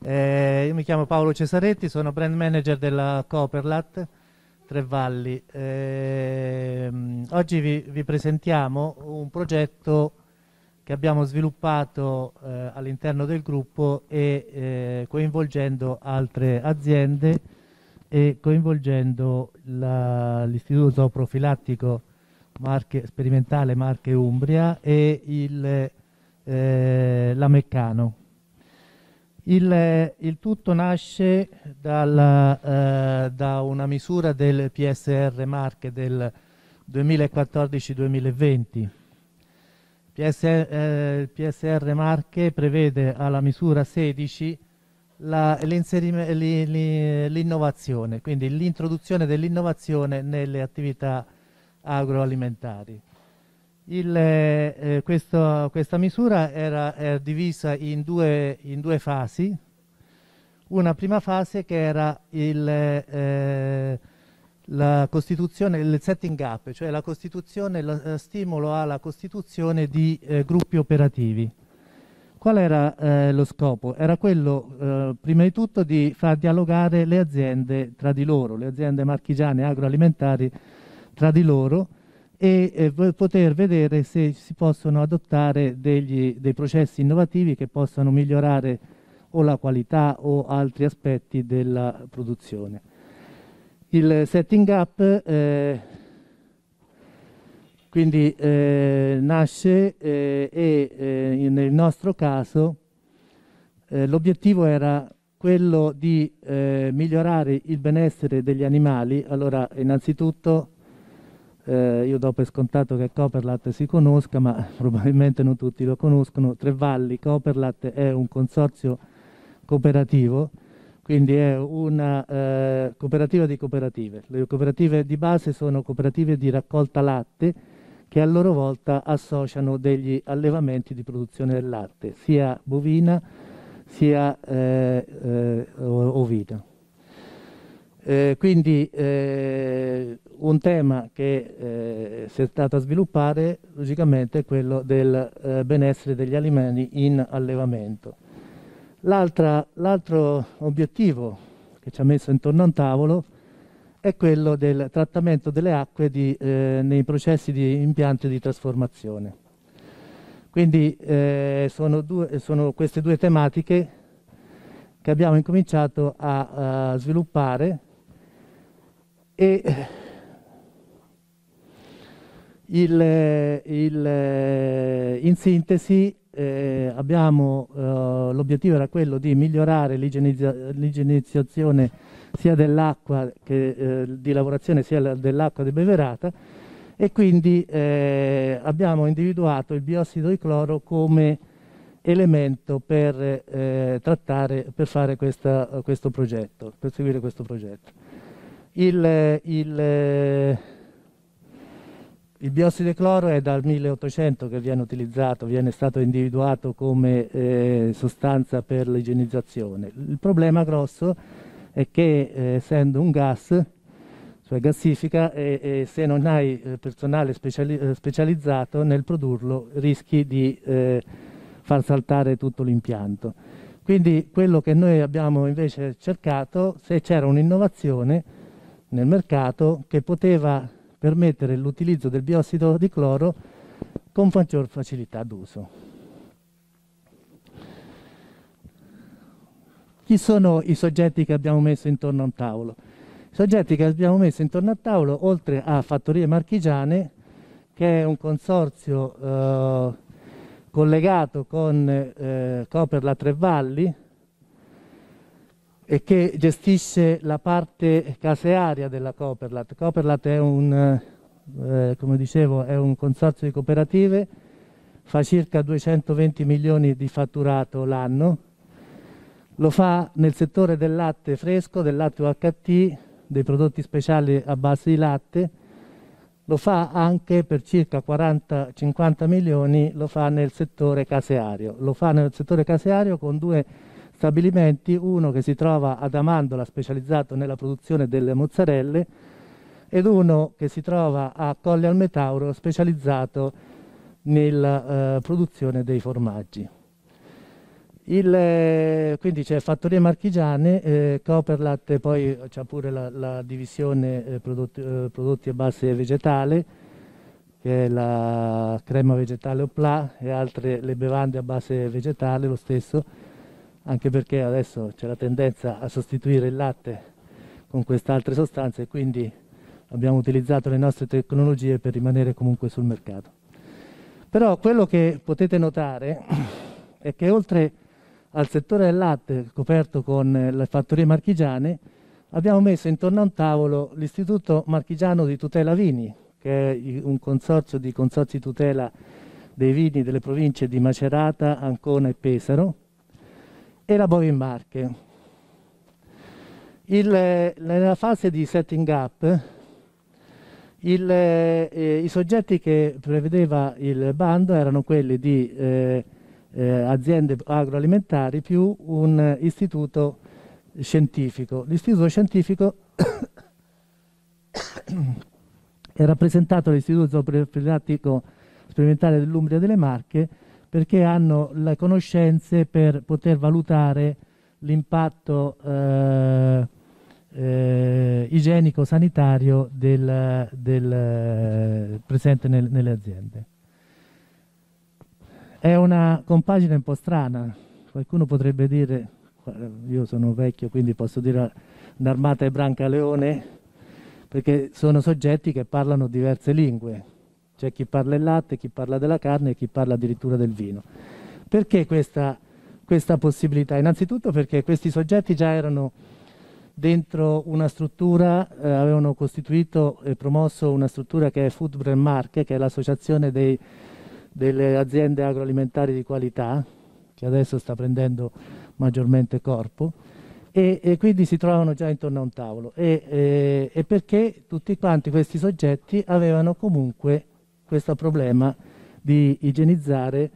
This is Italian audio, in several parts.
Eh, io mi chiamo Paolo Cesaretti, sono brand manager della Cooperlat Tre Valli. Eh, oggi vi, vi, presentiamo un progetto che abbiamo sviluppato eh, all'interno del gruppo e eh, coinvolgendo altre aziende e coinvolgendo l'Istituto Zooprofilattico Marche, Sperimentale Marche Umbria e il, eh, la Meccano. Il, il, tutto nasce dalla, eh, da una misura del PSR Marche del 2014-2020. PSR, eh, PSR Marche prevede alla misura 16 l'innovazione, quindi l'introduzione dell'innovazione nelle attività agroalimentari. Il, eh, questo, questa misura era, era divisa in due, in due, fasi. Una prima fase che era il, eh, la costituzione, il setting up, cioè la costituzione, lo eh, stimolo alla costituzione di eh, gruppi operativi. Qual era eh, lo scopo? Era quello, eh, prima di tutto, di far dialogare le aziende tra di loro, le aziende marchigiane agroalimentari tra di loro, e eh, poter vedere se si possono adottare degli, dei processi innovativi che possano migliorare o la qualità o altri aspetti della produzione. Il setting up eh, quindi eh, nasce eh, e eh, nel nostro caso eh, l'obiettivo era quello di migliorare il benessere degli animali. Allora innanzitutto eh, io do per scontato che Coperlat si conosca, ma probabilmente non tutti lo conoscono. Tre Valli Coperlat è un consorzio cooperativo, quindi è una eh, cooperativa di cooperative. Le cooperative di base sono cooperative di raccolta latte che a loro volta associano degli allevamenti di produzione del latte, sia bovina sia eh, eh ovina. Eh, quindi eh, un tema che eh, si è stato a sviluppare logicamente è quello del eh, benessere degli alimenti in allevamento. L'altro obiettivo che ci ha messo intorno a un tavolo è quello del trattamento delle acque di, eh, nei processi di impianti di trasformazione. Quindi sono, due, sono, queste due tematiche che abbiamo incominciato a, a sviluppare e il, il, in sintesi eh, abbiamo, eh, l'obiettivo era quello di migliorare l'igienizzazione sia dell'acqua eh, di lavorazione sia dell'acqua debeverata e quindi eh, abbiamo individuato il biossido di cloro come elemento per eh, trattare, per fare questa, questo progetto, per seguire questo progetto. Il, il, il biossido di cloro è dal 1800 che viene utilizzato, viene stato individuato come eh, sostanza per l'igienizzazione. Il problema grosso è che eh, essendo un gas, cioè gassifica, e, e se non hai eh, personale speciali eh, specializzato nel produrlo rischi di eh, far saltare tutto l'impianto. Quindi quello che noi abbiamo invece cercato, se c'era un'innovazione nel mercato che poteva permettere l'utilizzo del biossido di cloro con maggior facilità d'uso. Chi sono i soggetti che abbiamo messo intorno a un tavolo? I soggetti che abbiamo messo intorno al tavolo, oltre a Fattorie Marchigiane, che è un consorzio eh, collegato con eh, Coperla Tre Valli, e che gestisce la parte casearia della Cooperlat. Cooperlat è un, eh, come dicevo, è un consorzio di cooperative, fa circa 220 milioni di fatturato l'anno, lo fa nel settore del latte fresco, del latte UHT, dei prodotti speciali a base di latte, lo fa anche per circa 40-50 milioni, lo fa nel settore caseario. Lo fa nel settore caseario con due stabilimenti, uno che si trova ad Amandola specializzato nella produzione delle mozzarelle ed uno che si trova a Colle al Metauro specializzato nella eh, produzione dei formaggi. Il, quindi c'è Fattorie Marchigiane, eh, Coperlat, poi c'è pure la, la divisione eh, prodotti, eh, prodotti, a base vegetale, che è la crema vegetale Opla e altre le bevande a base vegetale, lo stesso, anche perché adesso c'è la tendenza a sostituire il latte con queste altre sostanze e quindi abbiamo utilizzato le nostre tecnologie per rimanere comunque sul mercato. Però quello che potete notare è che oltre al settore del latte coperto con le fattorie marchigiane, abbiamo messo intorno a un tavolo l'Istituto Marchigiano di Tutela Vini, che è un consorzio di consorzi tutela dei vini delle province di Macerata, Ancona e Pesaro, e la Bovin Marche. Il, nella fase di setting up, il, eh, i soggetti che prevedeva il bando erano quelli di eh, eh, aziende agroalimentari più un istituto scientifico. L'istituto scientifico è rappresentato dall'Istituto Pratico Sperimentale dell'Umbria delle Marche perché hanno le conoscenze per poter valutare l'impatto eh, eh, igienico-sanitario del, del, presente nel, nelle aziende. È una compagine un po' strana, qualcuno potrebbe dire, io sono vecchio quindi posso dire un'armata e branca leone, perché sono soggetti che parlano diverse lingue, c'è chi parla il latte, chi parla della carne e chi parla addirittura del vino. Perché questa, questa possibilità? Innanzitutto perché questi soggetti già erano dentro una struttura, eh, avevano costituito e promosso una struttura che è Food Brand Market, che è l'associazione delle aziende agroalimentari di qualità, che adesso sta prendendo maggiormente corpo, e, e quindi si trovavano già intorno a un tavolo. E, e, e perché tutti quanti questi soggetti avevano comunque questo problema di igienizzare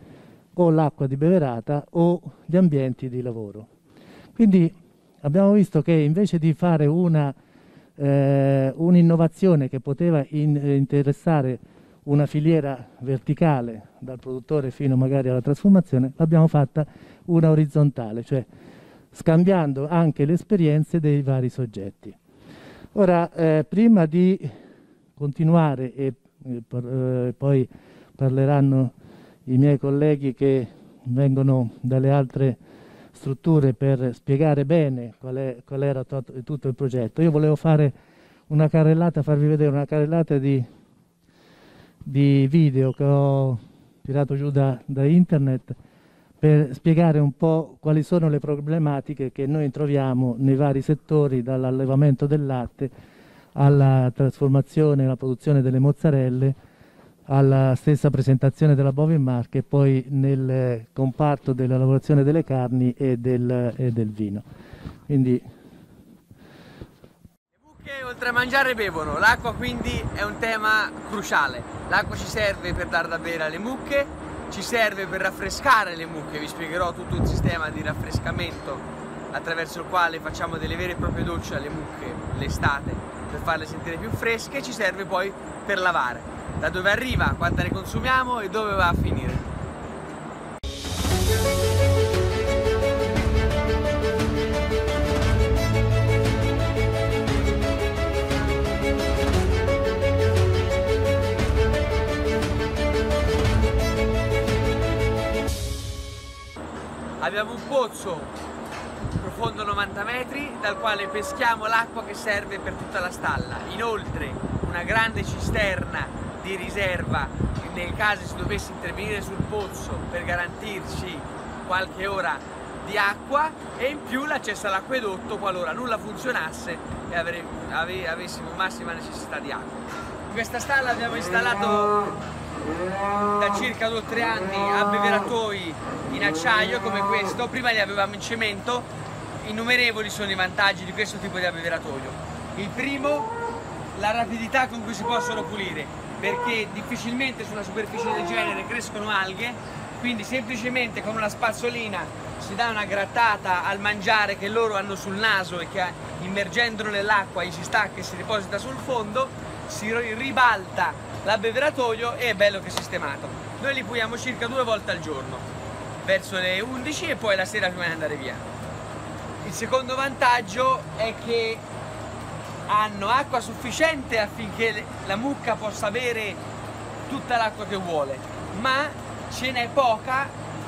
o l'acqua di beverata o gli ambienti di lavoro. Quindi abbiamo visto che invece di fare eh, un'innovazione che poteva in, interessare una filiera verticale dal produttore fino magari alla trasformazione, l'abbiamo fatta una orizzontale, cioè scambiando anche le esperienze dei vari soggetti. Ora, eh, prima di continuare e eh, poi parleranno i miei colleghi che vengono dalle altre strutture per spiegare bene qual, è, qual era tutto il progetto. Io volevo fare una carrellata, farvi vedere una carrellata di di video che ho tirato giù da, da internet per spiegare un po' quali sono le problematiche che noi troviamo nei vari settori, dall'allevamento del latte alla trasformazione e alla produzione delle mozzarelle, alla stessa presentazione della bovin marca e poi nel comparto della lavorazione delle carni e del, e del vino. Quindi oltre a mangiare bevono, l'acqua quindi è un tema cruciale. L'acqua ci serve per dar da bere alle mucche, ci serve per raffrescare le mucche, vi spiegherò tutto un sistema di raffrescamento attraverso il quale facciamo delle vere e proprie docce alle mucche l'estate per farle sentire più fresche, ci serve poi per lavare. Da dove arriva, quanta ne consumiamo e dove va a finire. Abbiamo un pozzo profondo 90 metri dal quale peschiamo l'acqua che serve per tutta la stalla. Inoltre una grande cisterna di riserva nel caso si dovesse intervenire sul pozzo per garantirci qualche ora di acqua e in più l'accesso all'acquedotto qualora nulla funzionasse e avessimo massima necessità di acqua. In questa stalla abbiamo installato da circa 2 o 3 anni abbeveratoi in acciaio come questo, prima li avevamo in cemento, innumerevoli sono i vantaggi di questo tipo di abbeveratoio. Il primo, la rapidità con cui si possono pulire, perché difficilmente su una superficie del genere crescono alghe, quindi semplicemente con una spazzolina si dà una grattata al mangiare che loro hanno sul naso e che immergendolo nell'acqua gli si stacca e si deposita sul fondo, si ribalta l'abbeveratoio e è bello che è sistemato. Noi li puliamo circa due volte al giorno. verso le 11 e poi la sera prima di andare via. Il secondo vantaggio è che hanno acqua sufficiente affinché la mucca possa bere tutta l'acqua che vuole, ma ce n'è poca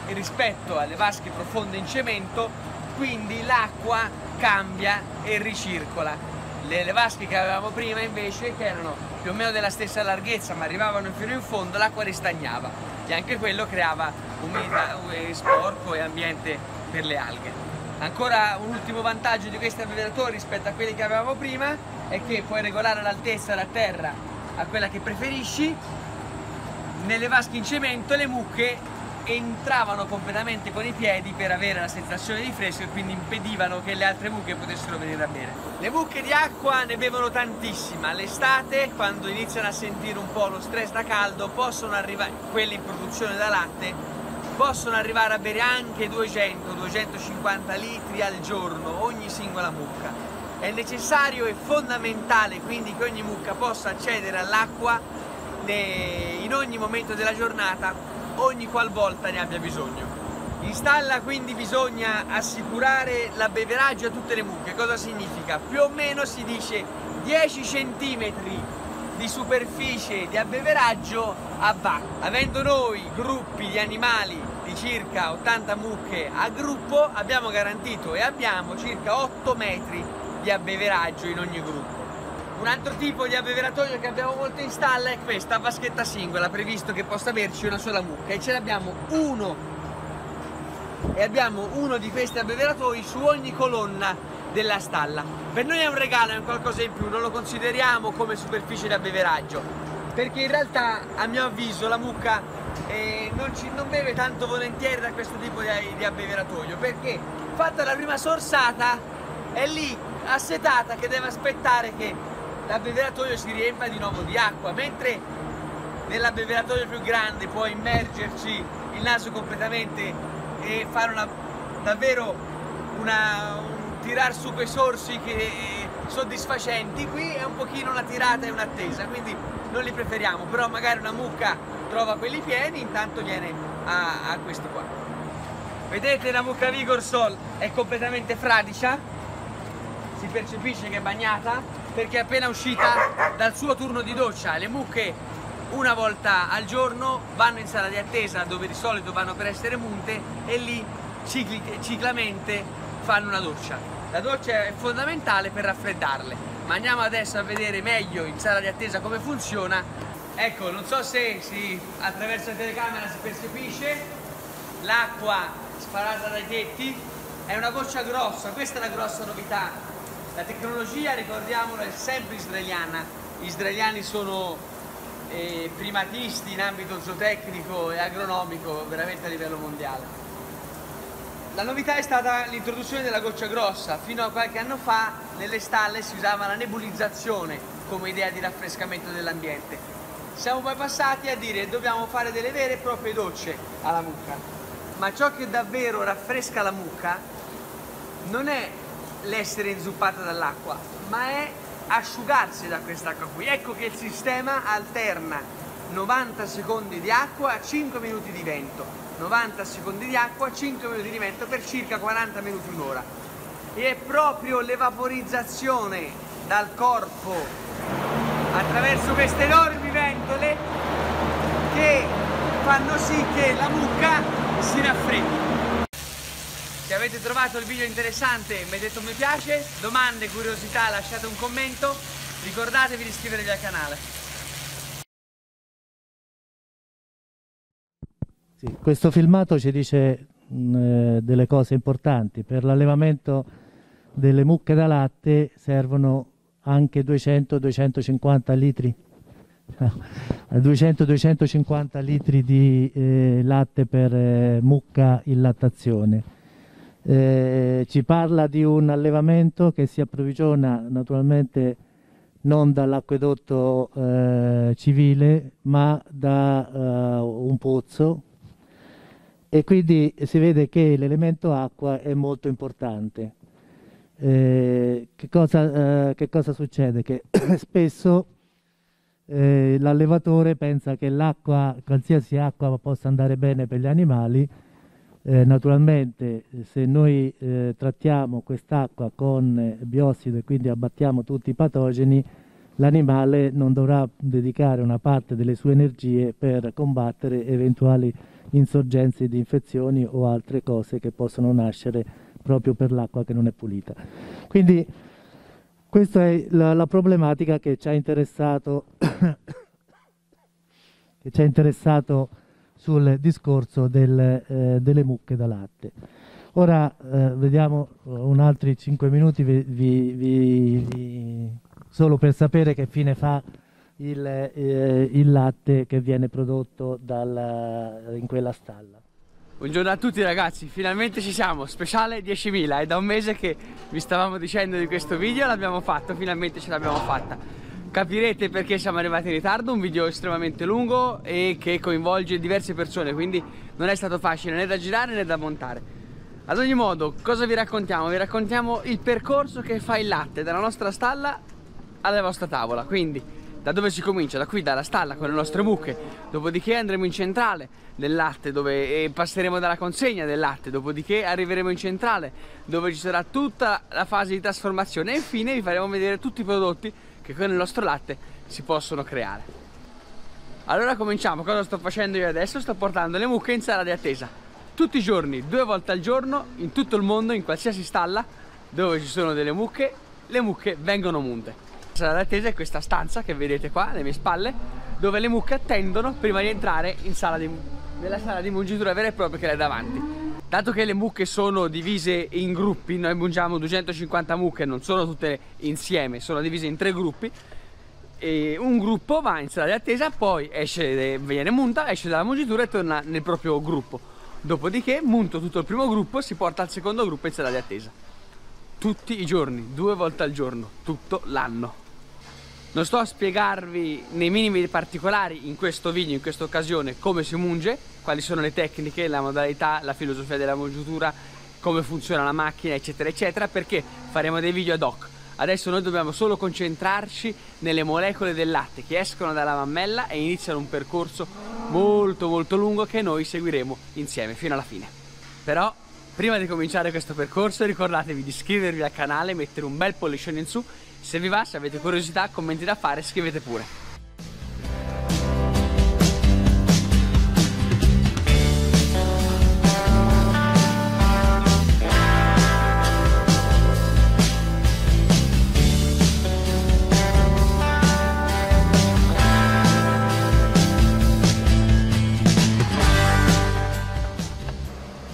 rispetto alle vasche profonde in cemento, quindi l'acqua cambia e ricircola. Le, le, vasche che avevamo prima invece, che erano più o meno della stessa larghezza ma arrivavano fino in fondo, l'acqua ristagnava e anche quello creava umidità, sporco e ambiente per le alghe. Ancora un ultimo vantaggio di questi abbeveratori rispetto a quelli che avevamo prima è che puoi regolare l'altezza da terra a quella che preferisci. Nelle vasche in cemento le mucche entravano completamente con i piedi per avere la sensazione di fresco e quindi impedivano che le altre mucche potessero venire a bere. Le mucche di acqua ne bevono tantissima, l'estate quando iniziano a sentire un po' lo stress da caldo possono arrivare, quelle in produzione da latte, possono arrivare a bere anche 200-250 litri al giorno ogni singola mucca. È necessario e fondamentale quindi che ogni mucca possa accedere all'acqua in ogni momento della giornata, ogni qualvolta ne abbia bisogno. In stalla quindi bisogna assicurare l'abbeveraggio a tutte le mucche. Cosa significa? Più o meno si dice 10 cm di superficie di abbeveraggio a vacca. Avendo noi gruppi di animali di circa 80 mucche a gruppo, abbiamo garantito e abbiamo circa 8 metri di abbeveraggio in ogni gruppo. Un altro tipo di abbeveratoio che abbiamo molto in stalla è questa vaschetta singola, previsto che possa averci una sola mucca e ce l'abbiamo uno e abbiamo uno di questi abbeveratoi su ogni colonna della stalla. Per noi è un regalo, è un qualcosa in più, non lo consideriamo come superficie di abbeveraggio, perché in realtà a mio avviso la mucca eh, non, ci, non, beve tanto volentieri da questo tipo di, di abbeveratoio, perché fatta la prima sorsata è lì assetata che deve aspettare che l'abbeveratoio si riempia di nuovo di acqua, mentre nell'abbeveratoio più grande può immergerci il naso completamente e fare una, davvero una, un tirar su quei sorsi che, soddisfacenti. Qui è un pochino una tirata e un'attesa, quindi non li preferiamo, però magari una mucca trova quelli pieni, intanto viene a, a questo qua. Vedete la mucca Vigor Sol è completamente fradicia, si percepisce che è bagnata perché è appena uscita dal suo turno di doccia. Le mucche una volta al giorno vanno in sala di attesa dove di solito vanno per essere munte e lì ciclicamente fanno una doccia. La doccia è fondamentale per raffreddarle, ma andiamo adesso a vedere meglio in sala di attesa come funziona. Ecco, non so se si, attraverso la telecamera si percepisce, l'acqua sparata dai tetti è una goccia grossa, questa è la grossa novità. La tecnologia, ricordiamolo, è sempre israeliana. Gli israeliani sono eh, primatisti in ambito zootecnico e agronomico veramente a livello mondiale. La novità è stata l'introduzione della goccia grossa. Fino a qualche anno fa nelle stalle si usava la nebulizzazione come idea di raffrescamento dell'ambiente. Siamo poi passati a dire dobbiamo fare delle vere e proprie docce alla mucca. Ma ciò che davvero raffresca la mucca non è l'essere inzuppata dall'acqua, ma è asciugarsi da quest'acqua qui. Ecco che il sistema alterna 90 secondi di acqua a 5 minuti di vento. 90 secondi di acqua, 5 minuti di vento per circa 40 minuti un'ora. E è proprio l'evaporizzazione dal corpo attraverso queste enormi ventole che fanno sì che la mucca si raffreddi. Se avete trovato il video interessante mettete un mi piace, domande, curiosità lasciate un commento, ricordatevi di iscrivervi al canale. Sì, questo filmato ci dice mh, eh, delle cose importanti. Per l'allevamento delle mucche da latte servono anche 200-250 litri 200-250 litri di eh, latte per eh, mucca in lattazione eh, ci parla di un allevamento che si approvvigiona naturalmente non dall'acquedotto eh, civile ma da eh, un pozzo e quindi si vede che l'elemento acqua è molto importante. Eh, che cosa, eh, che, cosa, succede? Che spesso eh, l'allevatore pensa che l'acqua, qualsiasi acqua possa andare bene per gli animali Eh, naturalmente se noi eh, trattiamo quest'acqua con eh, biossido e quindi abbattiamo tutti i patogeni, l'animale non dovrà dedicare una parte delle sue energie per combattere eventuali insorgenze di infezioni o altre cose che possono nascere proprio per l'acqua che non è pulita. Quindi questa è la, la problematica che ci ha interessato, che ci ha interessato sul discorso del, eh, delle mucche da latte. Ora eh, vediamo un altri 5 minuti vi, vi, vi, solo per sapere che fine fa il, eh, il latte che viene prodotto dal, in quella stalla. Buongiorno a tutti ragazzi, finalmente ci siamo, speciale 10.000, è da un mese che vi stavamo dicendo di questo video, l'abbiamo fatto, finalmente ce l'abbiamo fatta. Capirete perché siamo arrivati in ritardo, un video estremamente lungo e che coinvolge diverse persone, quindi non è stato facile né da girare né da montare. Ad ogni modo, cosa vi raccontiamo? Vi raccontiamo il percorso che fa il latte dalla nostra stalla alla vostra tavola, quindi da dove si comincia? Da qui, dalla stalla con le nostre mucche, dopodiché andremo in centrale del latte dove passeremo dalla consegna del latte, dopodiché arriveremo in centrale dove ci sarà tutta la fase di trasformazione e infine vi faremo vedere tutti i prodotti che con il nostro latte si possono creare. Allora cominciamo, cosa sto facendo io adesso? Sto portando le mucche in sala di attesa, tutti i giorni, due volte al giorno, in tutto il mondo, in qualsiasi stalla dove ci sono delle mucche, le mucche vengono munte. La sala d'attesa è questa stanza che vedete qua alle mie spalle dove le mucche attendono prima di entrare sala di, nella sala di mungitura vera e propria che è davanti. Dato che le mucche sono divise in gruppi, noi mungiamo 250 mucche, non sono tutte insieme, sono divise in tre gruppi, e un gruppo va in sala di attesa, poi esce, viene munta, esce dalla mungitura e torna nel proprio gruppo. Dopodiché, munto tutto il primo gruppo, si porta al secondo gruppo in sala di attesa. Tutti i giorni, due volte al giorno, tutto l'anno. Non sto a spiegarvi nei minimi particolari in questo video, in questa occasione, come si munge, quali sono le tecniche, la modalità, la filosofia della mungitura, come funziona la macchina, eccetera, eccetera, perché faremo dei video ad hoc. Adesso noi dobbiamo solo concentrarci nelle molecole del latte che escono dalla mammella e iniziano un percorso molto molto lungo che noi seguiremo insieme fino alla fine. Però prima di cominciare questo percorso ricordatevi di iscrivervi al canale, mettere un bel pollicione in su se vi va, se avete curiosità, commenti da fare, scrivete pure.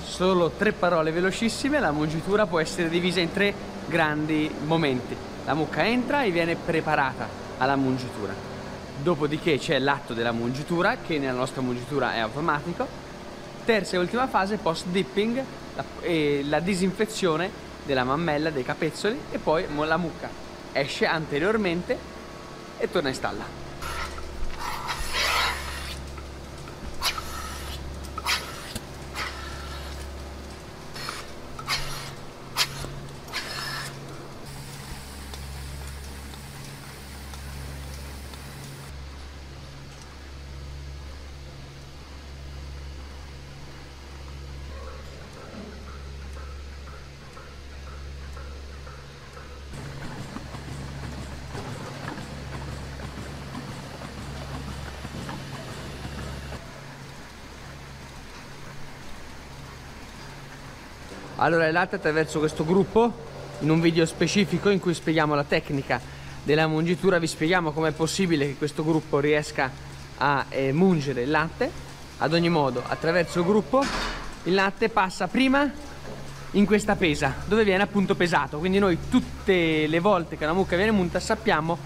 Solo tre parole velocissime, la mungitura può essere divisa in tre grandi momenti la mucca entra e viene preparata alla mungitura. Dopodiché c'è l'atto della mungitura, che nella nostra mungitura è automatico. Terza e ultima fase, post dipping, la, e la disinfezione della mammella, dei capezzoli e poi la mucca esce anteriormente e torna in stalla. Allora il latte attraverso questo gruppo in un video specifico in cui spieghiamo la tecnica della mungitura vi spieghiamo com'è possibile che questo gruppo riesca a eh, mungere il latte. Ad ogni modo attraverso il gruppo il latte passa prima in questa pesa dove viene appunto pesato. Quindi noi tutte le volte che una mucca viene munta sappiamo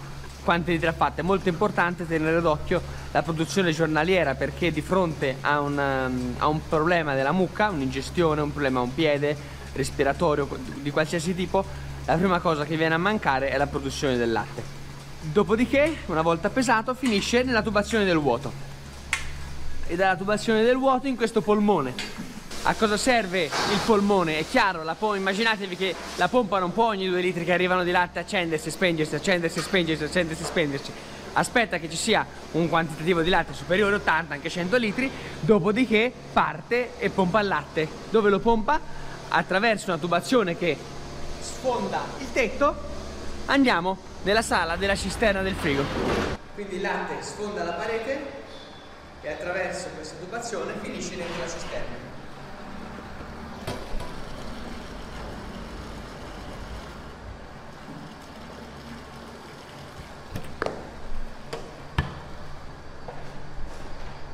quante litri ha fatte è molto importante tenere d'occhio la produzione giornaliera perché di fronte a un, um, a un problema della mucca, un'ingestione, un problema a un piede, respiratorio, di qualsiasi tipo, la prima cosa che viene a mancare è la produzione del latte. Dopodiché, una volta pesato, finisce nella tubazione del vuoto. E dalla tubazione del vuoto in questo polmone. A cosa serve il polmone? È chiaro, immaginatevi che la pompa non può ogni due litri che arrivano di latte accendersi, spengersi, accendersi, spengersi, accendersi, spengersi aspetta che ci sia un quantitativo di latte superiore a 80, anche 100 litri, dopodiché parte e pompa il latte. Dove lo pompa? Attraverso una tubazione che sfonda il tetto, andiamo nella sala della cisterna del frigo. Quindi il latte sfonda la parete e attraverso questa tubazione finisce dentro la cisterna.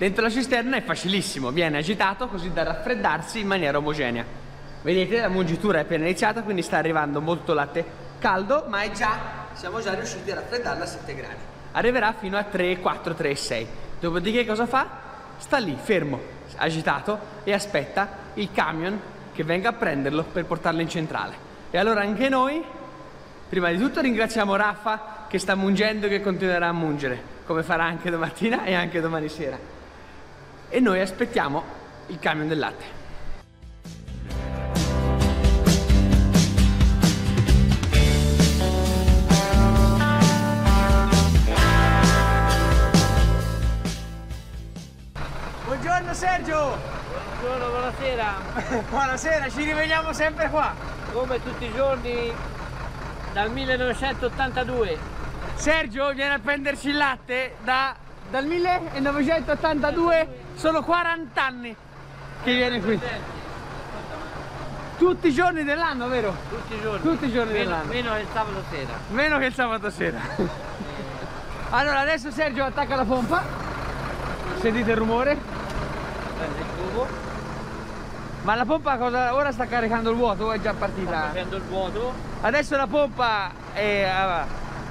Dentro la cisterna è facilissimo, viene agitato così da raffreddarsi in maniera omogenea. Vedete la mungitura è appena iniziata, quindi sta arrivando molto latte caldo, ma è già, siamo già riusciti a raffreddarla a 7 gradi. Arriverà fino a 3, 4, 3, 6. Dopodiché cosa fa? Sta lì, fermo, agitato e aspetta il camion che venga a prenderlo per portarlo in centrale. E allora anche noi, prima di tutto ringraziamo Raffa che sta mungendo e che continuerà a mungere, come farà anche domattina e anche domani sera e noi aspettiamo il camion del latte. Buongiorno Sergio! Buongiorno, buonasera! buonasera, ci rivediamo sempre qua! Come tutti i giorni dal 1982. Sergio viene a prenderci il latte da, dal 1982 sono 40 anni che viene qui. Tutti i giorni dell'anno, vero? Tutti i giorni. Tutti i giorni dell'anno. Meno che il sabato sera. Meno che il sabato sera. allora adesso Sergio attacca la pompa. Sentite il rumore? Prende il tubo. Ma la pompa cosa, ora sta caricando il vuoto o è già partita? Sta facendo il vuoto. Adesso la pompa è,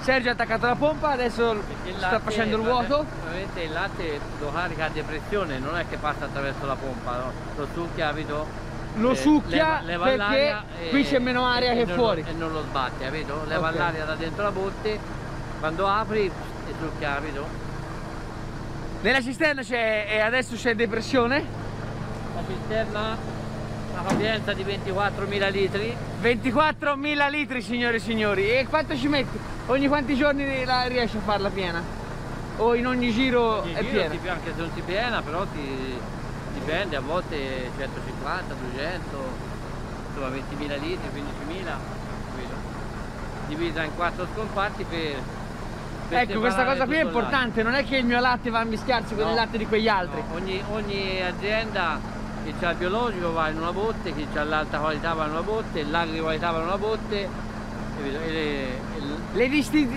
Sergio ha attaccato la pompa, adesso sta facendo il vuoto. Ovviamente il latte lo carica a depressione, non è che passa attraverso la pompa, no? lo succhia, capito? Lo eh, succhia leva, leva perché qui c'è meno aria che fuori. e non lo sbatte, capito? Leva okay. l'aria da dentro la botte, quando apri e succhia, capito? Nella cisterna c'è, adesso c'è depressione? La cisterna una capienza di 24.000 litri 24.000 litri signore e signori e quanto ci metti? ogni quanti giorni la riesci a farla piena? o in ogni giro ogni è giro piena? Ti, anche se non si piena però ti dipende a volte 150, 200 insomma 20.000 litri, 15.000 divisa in quattro scomparti per Ecco, questa cosa qui è importante, non è che il mio latte va a mischiarsi con no, il latte di quegli altri. No, ogni, ogni azienda chi ha il biologico va in una botte, chi ha l'alta qualità va in una botte, l'agri qualità va in una botte. Le, le,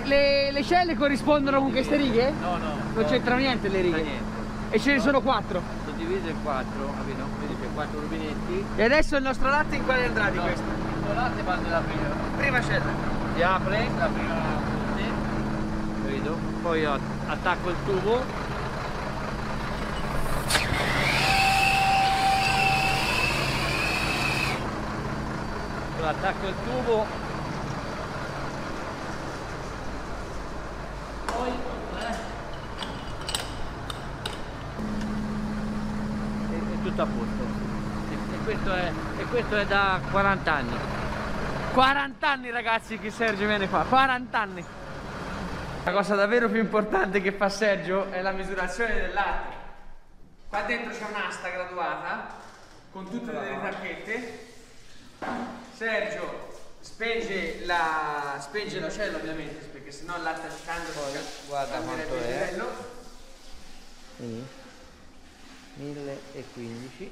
le, le, celle corrispondono con queste righe? No, no. Non c'entrano niente le righe? Niente. E ce ne sono quattro? Sono divise in quattro, capito? Quindi c'è quattro rubinetti. E adesso il nostro latte in quale andrà di no, questo? Il nostro latte va nella prima. Prima cella. Si apre la prima botte, capito? Poi attacco il tubo attacco il tubo. Poi eh, è, è, tutto a posto. E, e, questo è, e questo è da 40 anni 40 anni ragazzi che Sergio viene qua. 40 anni la cosa davvero più importante che fa Sergio è la misurazione del latte. Qua dentro c'è un'asta graduata con tutte le tacchette Sergio spenge la, spenge la cella ovviamente perché sennò il latte scende poi guarda quanto è. Quindi, 1015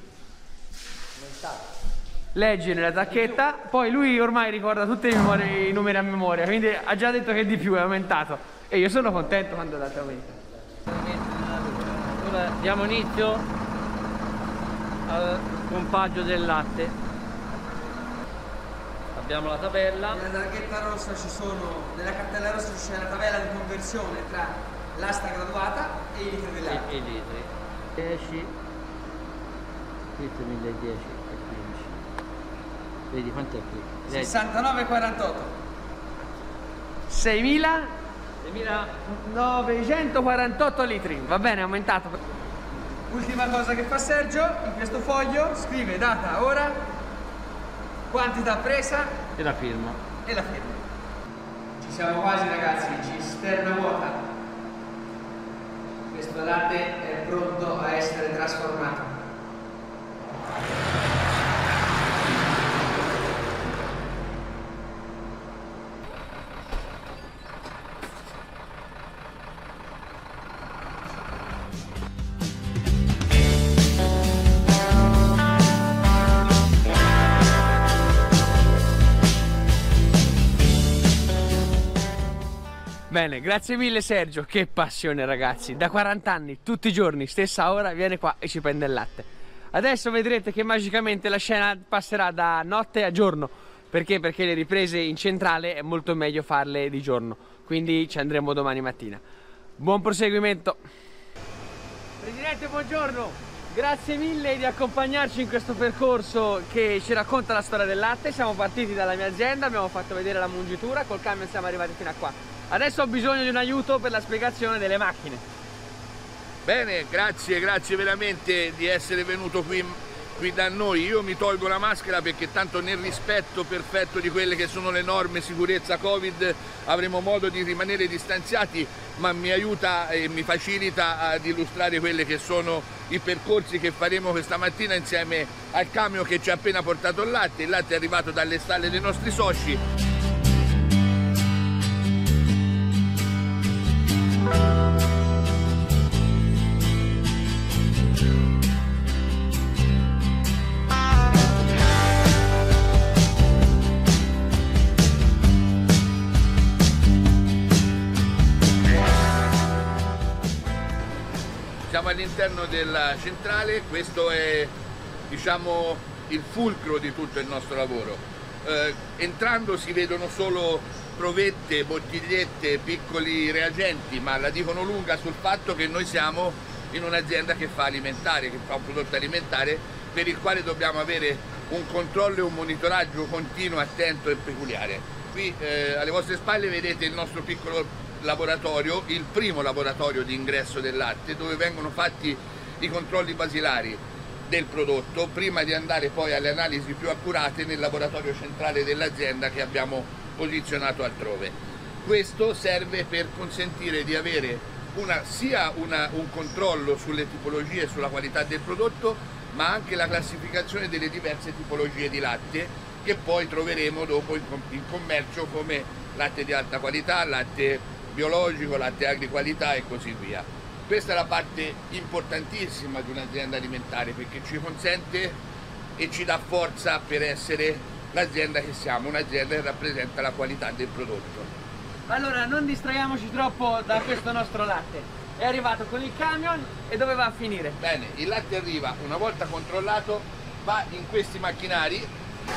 legge nella tacchetta poi lui ormai ricorda tutti i, memori, i numeri a memoria quindi ha già detto che di più è aumentato. E io sono contento quando latte aumenta. Ora diamo inizio al pompaggio del latte abbiamo la tabella. Nella targhetta rossa ci sono, nella cartella rossa c'è la tabella di conversione tra l'asta graduata e i litri dell'acqua. E, i litri. 10, questo 1010 e 15. Vedi quanto è qui? 69,48. 6.000 948 litri, va bene, è aumentato. Ultima cosa che fa Sergio, in questo foglio scrive data, ora, quantità presa e la firma. E la firma. Ci siamo quasi ragazzi, cisterna vuota. Questo latte è pronto a essere trasformato. Bene, grazie mille Sergio, che passione ragazzi, da 40 anni, tutti i giorni, stessa ora, viene qua e ci prende il latte. Adesso vedrete che magicamente la scena passerà da notte a giorno, perché? Perché le riprese in centrale è molto meglio farle di giorno, quindi ci andremo domani mattina. Buon proseguimento! Presidente, buongiorno! Grazie mille di accompagnarci in questo percorso che ci racconta la storia del latte. Siamo partiti dalla mia azienda, abbiamo fatto vedere la mungitura, col camion siamo arrivati fino a qua. Adesso ho bisogno di un aiuto per la spiegazione delle macchine. Bene, grazie, grazie veramente di essere venuto qui, qui da noi. Io mi tolgo la maschera perché tanto nel rispetto perfetto di quelle che sono le norme sicurezza Covid avremo modo di rimanere distanziati, ma mi aiuta e mi facilita ad illustrare quelli che sono i percorsi che faremo questa mattina insieme al camion che ci ha appena portato il latte. Il latte è arrivato dalle stalle dei nostri soci. All'interno della centrale, questo è diciamo, il fulcro di tutto il nostro lavoro. Eh, entrando si vedono solo provette, bottigliette, piccoli reagenti, ma la dicono lunga sul fatto che noi siamo in un'azienda che fa alimentare, che fa un prodotto alimentare per il quale dobbiamo avere un controllo e un monitoraggio continuo, attento e peculiare. Qui eh, alle vostre spalle vedete il nostro piccolo laboratorio, il primo laboratorio di ingresso del latte dove vengono fatti i controlli basilari del prodotto prima di andare poi alle analisi più accurate nel laboratorio centrale dell'azienda che abbiamo posizionato altrove. Questo serve per consentire di avere una, sia una, un controllo sulle tipologie e sulla qualità del prodotto ma anche la classificazione delle diverse tipologie di latte che poi troveremo dopo in, in commercio come latte di alta qualità, latte biologico, latte agri qualità e così via. Questa è la parte importantissima di un'azienda alimentare perché ci consente e ci dà forza per essere l'azienda che siamo, un'azienda che rappresenta la qualità del prodotto. Allora non distraiamoci troppo da questo nostro latte. È arrivato con il camion e dove va a finire? Bene, il latte arriva una volta controllato, va in questi macchinari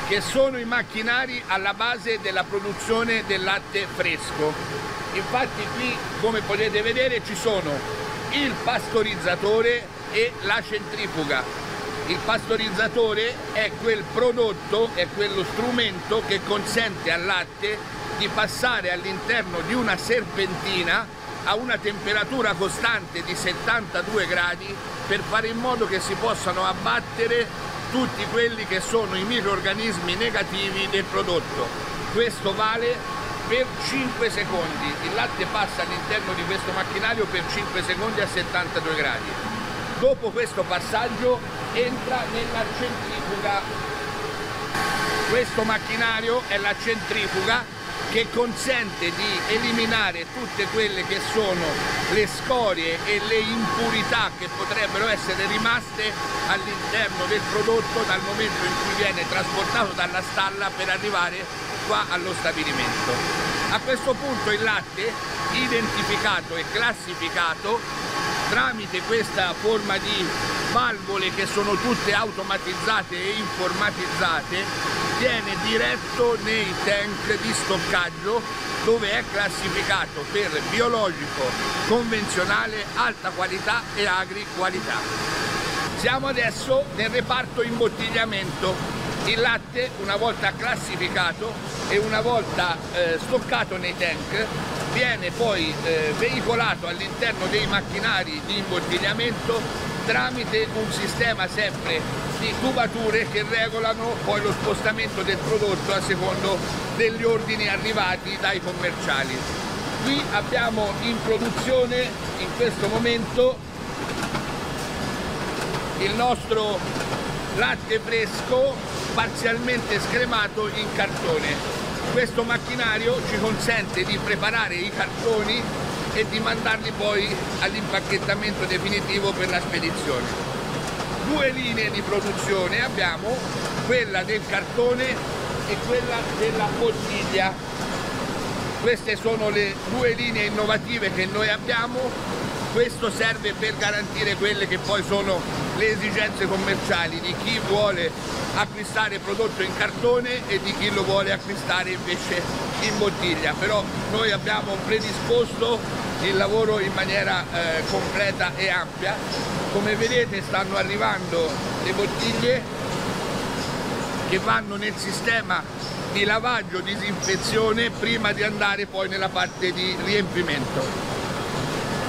che sono i macchinari alla base della produzione del latte fresco. Infatti qui come potete vedere ci sono il pastorizzatore e la centrifuga. Il pastorizzatore è quel prodotto, è quello strumento che consente al latte di passare all'interno di una serpentina a una temperatura costante di 72 gradi per fare in modo che si possano abbattere tutti quelli che sono i microorganismi negativi del prodotto. Questo vale per 5 secondi. Il latte passa all'interno di questo macchinario per 5 secondi a 72 gradi. Dopo questo passaggio entra nella centrifuga. Questo macchinario è la centrifuga che consente di eliminare tutte quelle che sono le scorie e le impurità che potrebbero essere rimaste all'interno del prodotto dal momento in cui viene trasportato dalla stalla per arrivare qua allo stabilimento. A questo punto il latte, identificato e classificato, tramite questa forma di valvole che sono tutte automatizzate e informatizzate, viene diretto nei tank di stoccaggio dove è classificato per biologico, convenzionale, alta qualità e agri qualità. Siamo adesso nel reparto imbottigliamento il latte una volta classificato e una volta eh, stoccato nei tank viene poi eh, veicolato all'interno dei macchinari di imbottigliamento tramite un sistema sempre di tubature che regolano poi lo spostamento del prodotto a secondo degli ordini arrivati dai commerciali. Qui abbiamo in produzione in questo momento il nostro latte fresco parzialmente scremato in cartone. Questo macchinario ci consente di preparare i cartoni e di mandarli poi all'impacchettamento definitivo per la spedizione. Due linee di produzione abbiamo, quella del cartone e quella della bottiglia. Queste sono le due linee innovative che noi abbiamo, questo serve per garantire quelle che poi sono le esigenze commerciali di chi vuole acquistare prodotto in cartone e di chi lo vuole acquistare invece in bottiglia. Però noi abbiamo predisposto il lavoro in maniera eh, completa e ampia. Come vedete stanno arrivando le bottiglie che vanno nel sistema di lavaggio disinfezione prima di andare poi nella parte di riempimento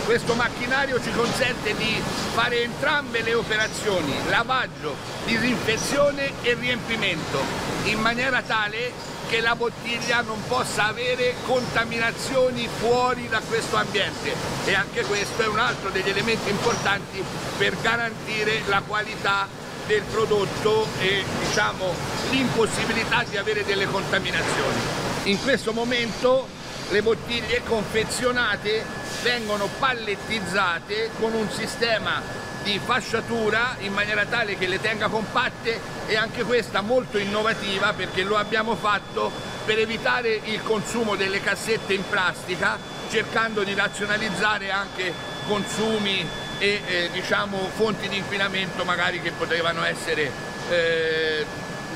questo macchinario ci consente di fare entrambe le operazioni, lavaggio, disinfezione e riempimento, in maniera tale che la bottiglia non possa avere contaminazioni fuori da questo ambiente e anche questo è un altro degli elementi importanti per garantire la qualità del prodotto e diciamo, l'impossibilità di avere delle contaminazioni. In questo momento le bottiglie confezionate vengono pallettizzate con un sistema di fasciatura in maniera tale che le tenga compatte e anche questa molto innovativa perché lo abbiamo fatto per evitare il consumo delle cassette in plastica cercando di razionalizzare anche consumi e eh, diciamo fonti di inquinamento magari che potevano essere eh,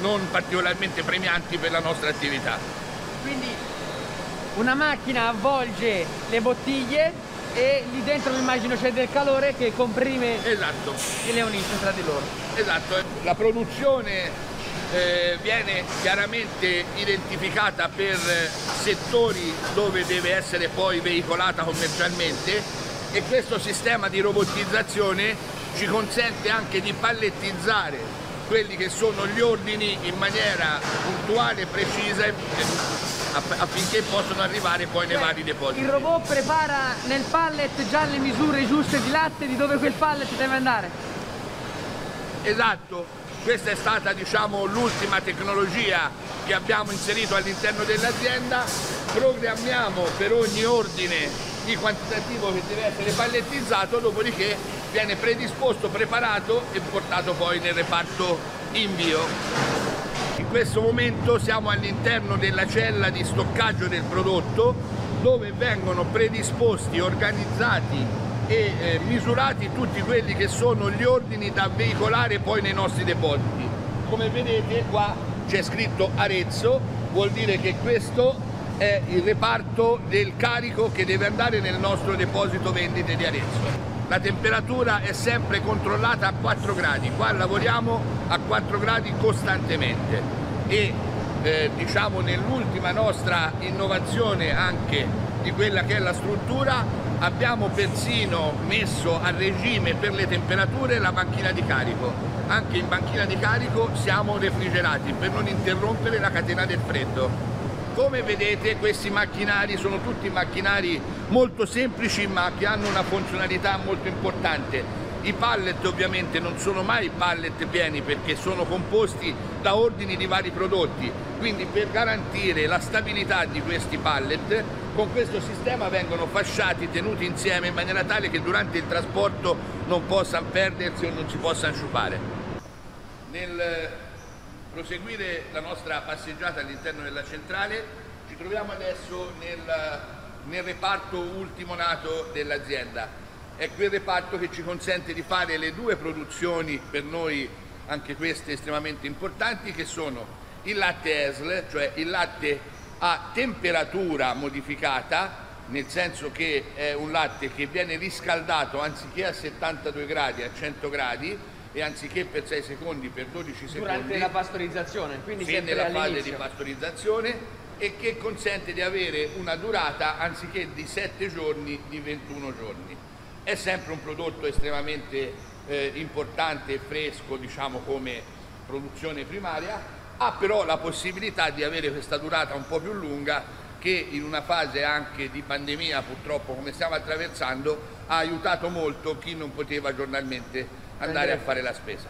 non particolarmente premianti per la nostra attività. Quindi una macchina avvolge le bottiglie e lì dentro mi immagino c'è del calore che comprime esatto. e le unisce tra di loro. Esatto, la produzione eh, viene chiaramente identificata per settori dove deve essere poi veicolata commercialmente e questo sistema di robottizzazione ci consente anche di pallettizzare quelli che sono gli ordini in maniera puntuale e precisa affinché possano arrivare poi nei cioè, vari depositi. Il robot prepara nel pallet già le misure giuste di latte di dove quel pallet deve andare? Esatto, questa è stata diciamo, l'ultima tecnologia che abbiamo inserito all'interno dell'azienda, programmiamo per ogni ordine il quantitativo che deve essere pallettizzato, dopodiché viene predisposto, preparato e portato poi nel reparto invio. In questo momento siamo all'interno della cella di stoccaggio del prodotto dove vengono predisposti, organizzati e eh, misurati tutti quelli che sono gli ordini da veicolare poi nei nostri depositi. Come vedete qua c'è scritto Arezzo, vuol dire che questo è il reparto del carico che deve andare nel nostro deposito vendite di Arezzo. La temperatura è sempre controllata a 4 gradi, qua lavoriamo a 4 gradi costantemente e eh, diciamo nell'ultima nostra innovazione anche di quella che è la struttura abbiamo persino messo a regime per le temperature la banchina di carico. Anche in banchina di carico siamo refrigerati per non interrompere la catena del freddo. Come vedete questi macchinari sono tutti macchinari molto semplici ma che hanno una funzionalità molto importante. I pallet ovviamente non sono mai pallet pieni perché sono composti da ordini di vari prodotti, quindi per garantire la stabilità di questi pallet con questo sistema vengono fasciati, tenuti insieme in maniera tale che durante il trasporto non possano perdersi o non si possano sciupare. Nel proseguire la nostra passeggiata all'interno della centrale, ci troviamo adesso nel, nel reparto ultimo nato dell'azienda. È quel reparto che ci consente di fare le due produzioni per noi, anche queste estremamente importanti, che sono il latte ESL, cioè il latte a temperatura modificata, nel senso che è un latte che viene riscaldato anziché a 72 gradi a 100 gradi e anziché per 6 secondi per 12 secondi durante la pastorizzazione quindi sì, nella fase di pastorizzazione e che consente di avere una durata anziché di 7 giorni di 21 giorni. È sempre un prodotto estremamente eh, importante e fresco diciamo come produzione primaria. Ha però la possibilità di avere questa durata un po' più lunga che in una fase anche di pandemia purtroppo come stiamo attraversando ha aiutato molto chi non poteva giornalmente andare a fare la spesa.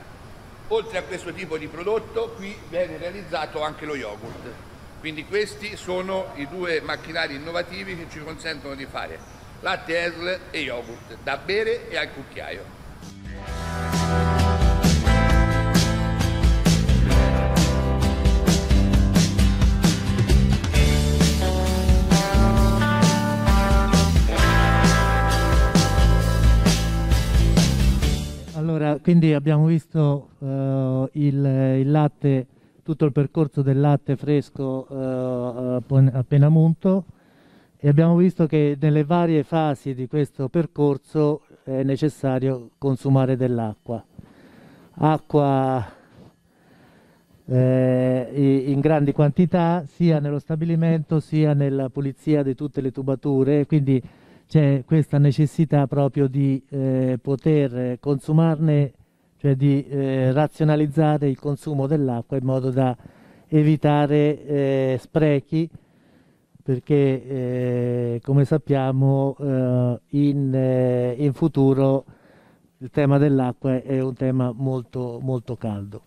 Oltre a questo tipo di prodotto qui viene realizzato anche lo yogurt. Quindi questi sono i due macchinari innovativi che ci consentono di fare latte Esl e yogurt da bere e al cucchiaio. Quindi abbiamo visto uh, il, il, latte, tutto il percorso del latte fresco uh, appena munto e abbiamo visto che nelle varie fasi di questo percorso è necessario consumare dell'acqua. Acqua eh, in grandi quantità sia nello stabilimento sia nella pulizia di tutte le tubature, quindi c'è questa necessità proprio di eh, poter consumarne, cioè di eh, razionalizzare il consumo dell'acqua in modo da evitare eh, sprechi perché eh, come sappiamo eh, in, eh, in futuro il tema dell'acqua è un tema molto, molto caldo.